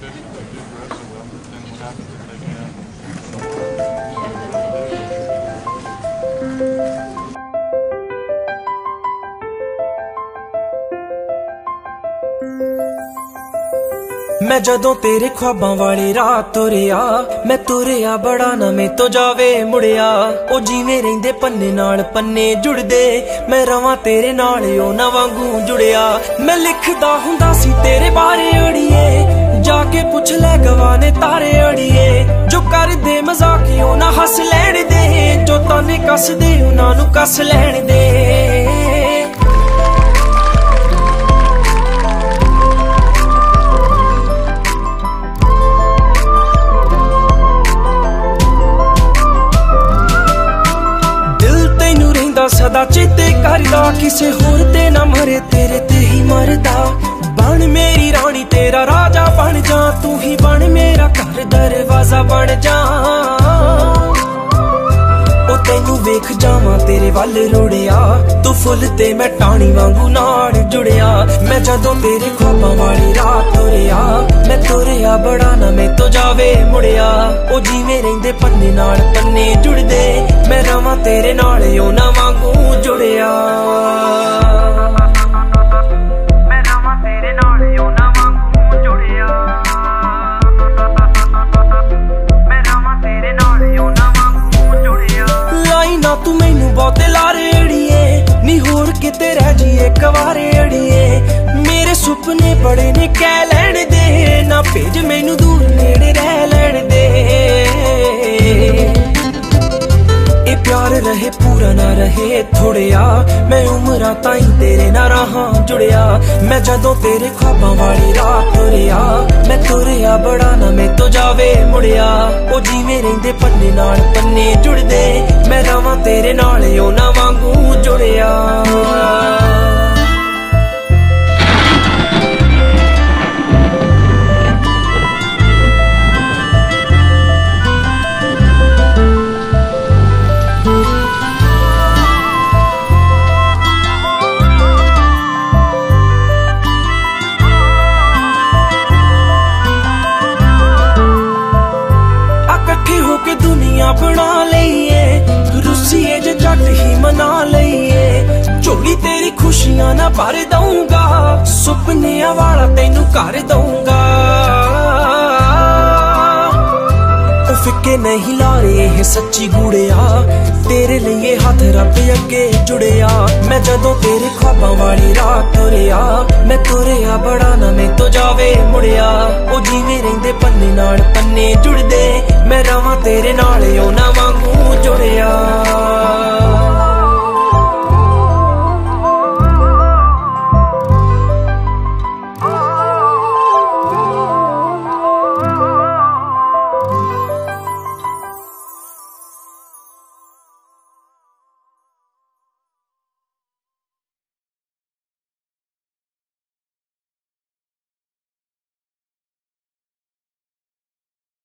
fish that do grow so then what happens if they get out ਮੈਂ ਜਦੋਂ ਤੇਰੇ ਖੁਆਬਾਂ ਵਾਲੇ ਰਾਹ ਤੁਰਿਆ, ਮੈਂ ਤੁਰਿਆ ਬੜਾ ਨਵੇਂ ਤੋਂ ਜਾਵੇ ਮੁੜਿਆ। ਉਹ ਜਿਵੇਂ ਰਹਿੰਦੇ ਪੰਨੇ ਨਾਲ ਪੰਨੇ ਜੁੜਦੇ, ਮੈਂ ਰਵਾਂ ਤੇਰੇ ਨਾਲ ਉਹ ਨਾ ਵਾਂਗੂ ਜੁੜਿਆ। ਮੈਂ ਲਿਖਦਾ ਹੁੰਦਾ ਸੀ, ਤੇਰੇ ਬਾਰੇ ਅੜੀਏ। ਗਵਾਨੇ ਤਾਰੇ ਅੜੀਏ। ਜੋ ਕਰਦੇ ਮਜ਼ਾਕੀਓ ਨਾ ਹੱਸ ਲੈਣ ਦੇ। ਜੋ ਤਾਨੇ ਕੱਸਦੇ, ਉਹਨਾਂ ਨੂੰ ਕੱਸ ਲੈਣ ਦੇ। ਦਿਲ ਤੈਨੂੰ ਰਹਿੰਦਾ ਸਦਾ, ਚੇਤੇ ਕਰਦਾ, ਕਿਸੇ ਹੋਰ ਤੇ ਨਾ ਮਰੇ, ਤੇਰੇ ਤੇ ਹੀ ਮਰਦਾ। ਘਰ ਦਰਵਾਜ਼ਾ ਬਣ ਜਾ। ਉਹ ਤੈਨੂੰ ਵੇਖ ਜਾਵਾਂ, ਤੇਰੇ ਵੱਲ ਰੁੜਿਆ। ਤੂੰ ਫੁੱਲ ਤੇ ਮੈਂ ਟਾਣੀ ਵਾਂਗੂ ਨਾਲ ਜੁੜਿਆ। ਮੈਂ ਜਦੋਂ ਤੇਰੇ ਖੋਪਾਂ ਵਾਲੀ ਰਾਤ ਤੁਰਿਆ, ਮੈਂ ਤੁਰਿਆ ਬੜਾ ਨਾ ਮੈਂ ਤੋਂ ਜਾਵੇ ਮੁੜਿਆ। ਉਹ ਜਿਵੇਂ ਰਹਿੰਦੇ ਪੰਨੇ ਨਾਲ ਪੰਨੇ ਜੁੜਦੇ, ਮੈਂ ਰਵਾਂ ਤੇਰੇ ਨਾਲ ਉਹ ਨਾ ਵਾਂਗੂ ਜੁੜਿਆ। ਬਹੁਤੇ ਲਾਰੇ ਅੜੀਏ, ਨੀ ਹੋਰ ਕਿਤੇ ਰਹਿ ਜੀਏ ਕਵਾਰੇ ਅੜੀਏ। ਮੇਰੇ ਸੁਪਨੇ ਬੜੇ ਨੇ, ਕਹਿ ਲੈਣ ਇਹ ਪਿਆਰ ਰਹੇ, ਪੂਰਾ ਨਾ ਰਹੇ, ਥੋੜਿਆ। ਮੈਂ ਉਮਰਾਂ ਤਾਈਂ ਤੇਰੇ ਨਾਲ ਰਹਾ, ਜੁੜਿਆ। ਮੈਂ ਜਦੋਂ ਤੇਰੇ ਖਾਬਾਂ ਵਾਲੀ ਰਾਤ ਤੁਰਿਆ, ਮੈਂ ਤੁਰਿਆ ਬੜਾ ਨਾ ਮੈਂ ਤੋਂ ਜਾਵੇ, ਮੁੜਿਆ। ਉਹ ਜਿਵੇਂ ਰਹਿੰਦੇ ਪੰਨੇ ਨਾਲ ਪੰਨੇ ਜੁੜਦੇ, ਮੈਂ ਰਵਾਂ ਤੇਰੇ ਨਾਲ ਉਹ ਨਾ ਵਾਂਗੂ ਜੁੜਿਆ। ਕੇ ਬਣਾ ਲਈਏ। ਰੁੱਸੀਏ ਜੇ ਜੱਟ ਹੀ ਮਨਾ ਲਈਏ। ਝੋਲੀ ਤੇਰੀ ਖੁਸ਼ੀਆਂ ਨਾ ਭਰ ਦਊਂਗਾ। ਸੁਪਨਿਆਂ ਵਾਲਾ ਤੈਨੂੰ ਕਰ ਦਊਂਗਾ। ਫਿੱਕੇ ਨਹੀਂ ਲਾ ਰਹੇ ਸੱਚੀ ਗੂੜਿਆ। ਤੇਰੇ ਲਈ ਇਹ ਹੱਥ ਰੱਬ ਅੱਗੇ ਜੁੜਿਆ। ਮੈਂ ਜਦੋਂ ਤੇਰੇ ਖਾਬਾਂ ਵਾਲੀ ਰਾਤ ਤੁਰਿਆ, ਮੈਂ ਤੁਰਿਆ ਬੜਾ ਨਾ ਮੈਂ ਤੋਂ ਜਾਵੇ ਮੁੜਿਆ। ਉਹ ਜਿਵੇਂ ਰਹਿੰਦੇ ਪੰਨੇ ਨਾਲ ਪੰਨੇ ਜੁੜਦੇ ਮੈਂ ਰਵਾਂ ਤੇਰੇ ਨਾਲ ਉਹਨਾਂ ਵਾਂਗੂ ਜੁੜੇ